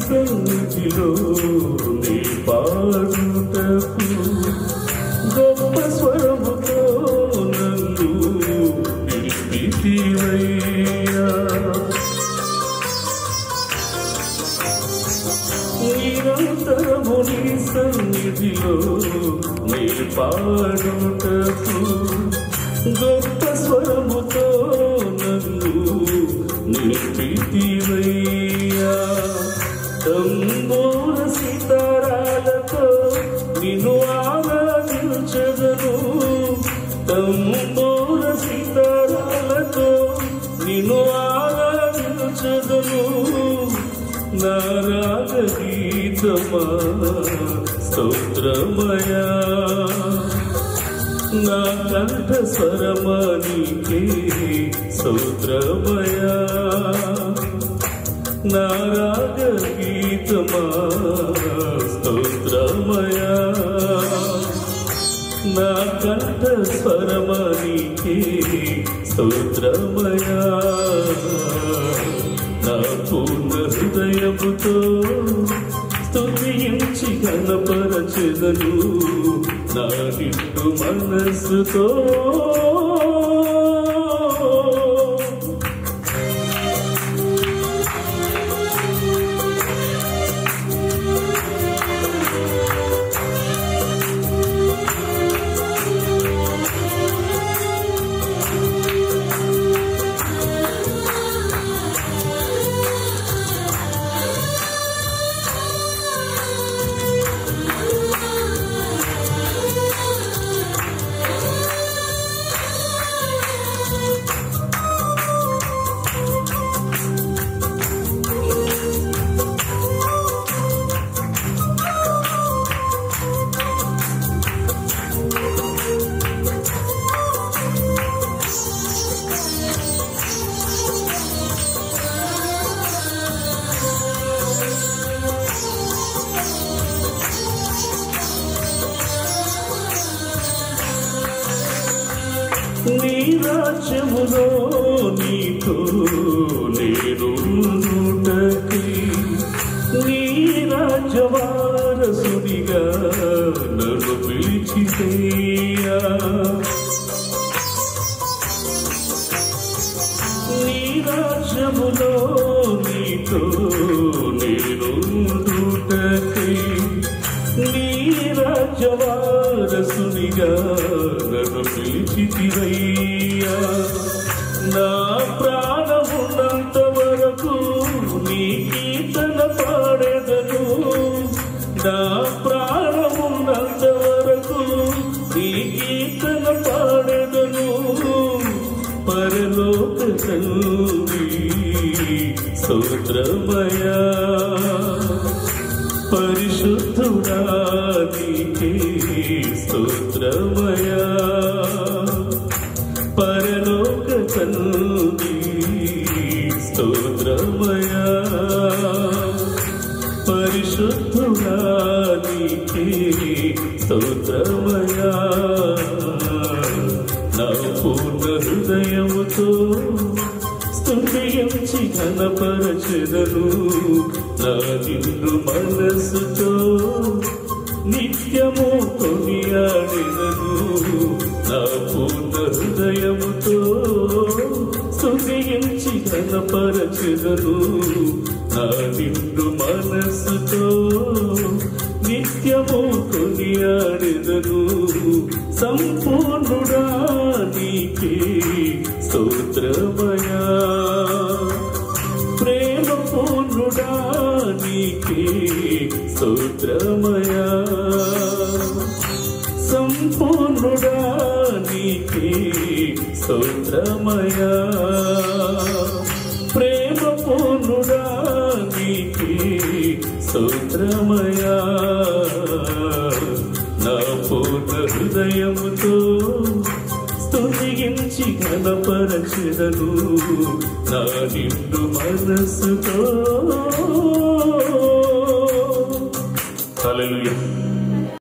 సన్నిధిలో నీ పాడుటకు గొప్ప స్వరముతో నన్ను పిలిపితివయ్యా నిరంతరము నీ సన్నిధిలో నీ పాడుటకు గొప్ప స్వరముతో నిలిపితివయ్యా తంబూర సితారాలతో నిన్ను ఆరాధించదను. తంబూర సితారాలతో నిన్ను ఆరాధించదను. నారాగ గీతమా స్తోత్రమయా నా కంఠ స్వరమానికే స్తోత్రమయా నారాగ గీతమా స్తోత్రమయా. నా కంఠ స్వరమానికే స్తోత్రమయా నా పూర్ణ హృదయముతో స్తుతించి గణపరచెదను నా నిండు మనస్సుతో నీ రాజ్యములో నీతో నేను నూటకి నీ రాజ్యవారసుడిగా నన్ను పిలిచితేయా. నీ రాజ్యములో నీతో నేను నూటకి నీ రాజ్యవారసునిగా నా ప్రాణమున్నంత వరకు నీ కీర్తన పాడెదను. నా ప్రాణమున్నంత వరకు నీ కీర్తన పాడెదను. పరలోక తండ్రి స్తోత్రమయా పరిశుద్ధుడా నీకే స్తోత్రమయా పరలోక తండ్రి స్తోత్రమయా. పరిశుద్ధుడా నీకే స్తోత్రమయా. నా పూర్ణ హృదయముతో స్తుతించి ఘనపరచెదను. నా నిన్ను మనస్సుతో నిత్యము కొనియాడెదను. స్తుతించి ఘనపరచెదను నా నిన్ను మనసుతో నిత్యము కొనియాడెదను సంపూర్ణుడా నీకే స్తోత్రమయా ప్రేమ పూర్ణుడా నీకే స్తోత్రమయా సంపూర్ణుడా నీకే స్తోత్రమయా ప్రేమ పూర్ణుడా నీకే స్తోత్రమయా నా పూర్ణ హృదయముతో స్తుతించి గణపరచదను నా నిండు మనస్సుతో. హల్లెలూయా.